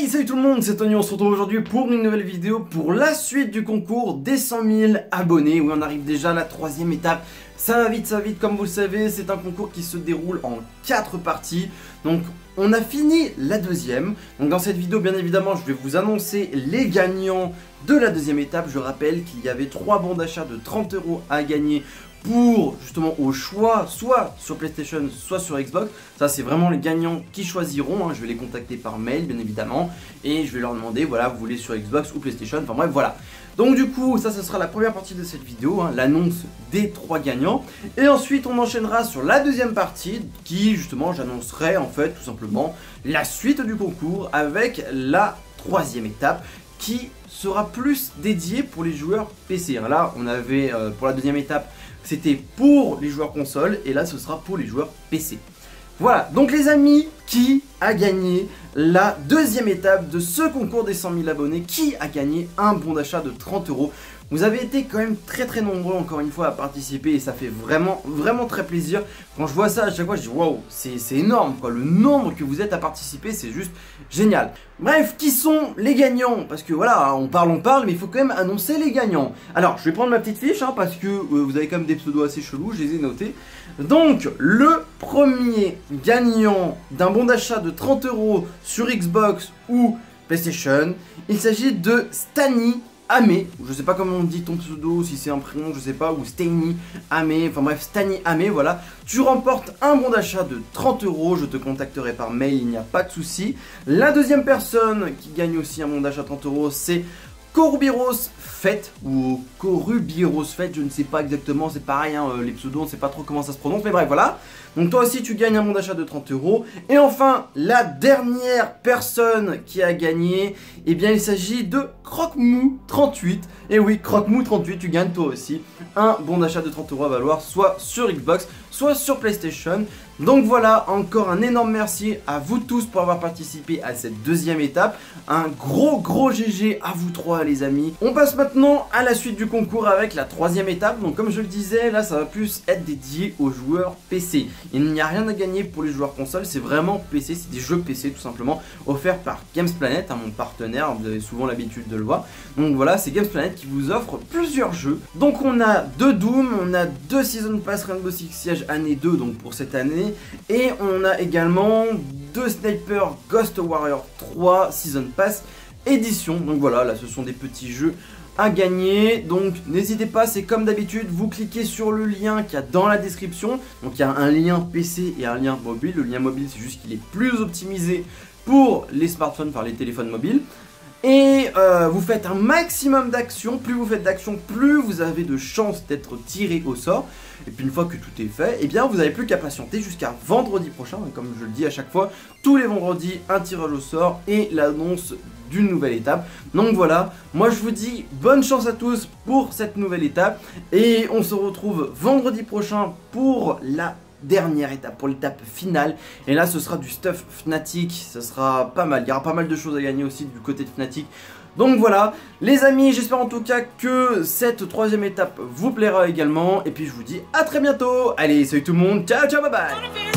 Hey salut tout le monde, c'est Tony, on se retrouve aujourd'hui pour une nouvelle vidéo pour la suite du concours des 100 000 abonnés. Oui, on arrive déjà à la troisième étape. Ça va vite, ça va vite, comme vous le savez, c'est un concours qui se déroule en 4 parties. Donc on a fini la deuxième. Donc dans cette vidéo, bien évidemment, je vais vous annoncer les gagnants de la deuxième étape. Je rappelle qu'il y avait 3 bons d'achat de 30 euros à gagner pour justement au choix, soit sur PlayStation, soit sur Xbox. Ça, c'est vraiment les gagnants qui choisiront. Hein. Je vais les contacter par mail, bien évidemment, et je vais leur demander, voilà, vous voulez sur Xbox ou PlayStation. Enfin bref, voilà. Donc du coup, ça, ce sera la première partie de cette vidéo, hein, l'annonce des trois gagnants. Et ensuite, on enchaînera sur la deuxième partie, qui justement, j'annoncerai en fait tout simplement la suite du concours avec la troisième étape qui sera plus dédiée pour les joueurs PC. Là, on avait euh, pour la deuxième étape c'était pour les joueurs console et là ce sera pour les joueurs PC. Voilà, donc les amis, qui a gagné la deuxième étape de ce concours des 100 000 abonnés Qui a gagné un bon d'achat de 30 euros vous avez été quand même très très nombreux encore une fois à participer et ça fait vraiment vraiment très plaisir. Quand je vois ça à chaque fois je dis waouh c'est énorme quoi, le nombre que vous êtes à participer c'est juste génial. Bref, qui sont les gagnants? Parce que voilà, on parle on parle mais il faut quand même annoncer les gagnants. Alors je vais prendre ma petite fiche hein, parce que euh, vous avez quand même des pseudos assez chelous, je les ai notés. Donc le premier gagnant d'un bon d'achat de 30 euros sur Xbox ou PlayStation, il s'agit de Stani Amé, je sais pas comment on dit ton pseudo, si c'est un prénom, je sais pas, ou Stani Amé, enfin bref, Stani Amé, voilà. Tu remportes un bon d'achat de 30 euros, je te contacterai par mail, il n'y a pas de souci. La deuxième personne qui gagne aussi un bon d'achat de 30 euros, c'est Corubiros Fête ou Corubiros Fête, je ne sais pas exactement, c'est pareil, hein, euh, les pseudos, on ne sait pas trop comment ça se prononce, mais bref, voilà. Donc toi aussi, tu gagnes un bon d'achat de 30 euros. Et enfin, la dernière personne qui a gagné, eh bien, il s'agit de Croque-Mou38. Et oui, Croque-Mou38, tu gagnes toi aussi un bon d'achat de 30 euros à valoir, soit sur Xbox, soit sur PlayStation. Donc voilà, encore un énorme merci à vous tous pour avoir participé à cette deuxième étape. Un gros gros GG à vous trois les amis. On passe maintenant à la suite du concours avec la troisième étape. Donc comme je le disais, là ça va plus être dédié aux joueurs PC. Il n'y a rien à gagner pour les joueurs console, c'est vraiment PC, c'est des jeux PC tout simplement, offerts par Games Planet, hein, mon partenaire, vous avez souvent l'habitude de le voir. Donc voilà, c'est Games Planet qui vous offre plusieurs jeux. Donc on a deux Doom, on a deux Season Pass Rainbow Six Siege année 2, donc pour cette année, et on a également deux Sniper Ghost Warrior 3 Season Pass édition. Donc voilà, là ce sont des petits jeux à gagner. Donc n'hésitez pas, c'est comme d'habitude, vous cliquez sur le lien qu'il y a dans la description. Donc il y a un lien PC et un lien mobile. Le lien mobile, c'est juste qu'il est plus optimisé pour les smartphones, par les téléphones mobiles. Et euh, vous faites un maximum d'actions, plus vous faites d'actions, plus vous avez de chances d'être tiré au sort. Et puis une fois que tout est fait, eh bien vous n'avez plus qu'à patienter jusqu'à vendredi prochain, comme je le dis à chaque fois, tous les vendredis, un tirage au sort et l'annonce d'une nouvelle étape. Donc voilà, moi je vous dis bonne chance à tous pour cette nouvelle étape et on se retrouve vendredi prochain pour la dernière étape, pour l'étape finale. Et là, ce sera du stuff Fnatic, ce sera pas mal. Il y aura pas mal de choses à gagner aussi du côté de Fnatic. Donc voilà, les amis, j'espère en tout cas que cette troisième étape vous plaira également. Et puis je vous dis à très bientôt. Allez, salut tout le monde, ciao ciao, bye bye